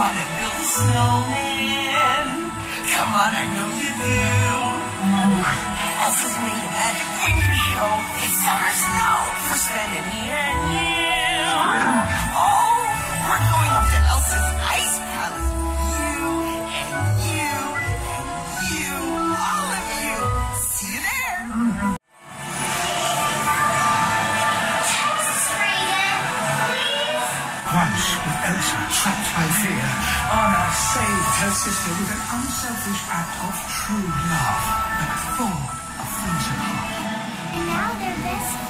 a snowman. Come on, I know you do. Elsa's made a magic winter show. It's summer snow for spending me Once, with Elsa trapped by fear, Anna saved her sister with an unselfish act of true love a frozen heart. And now they're best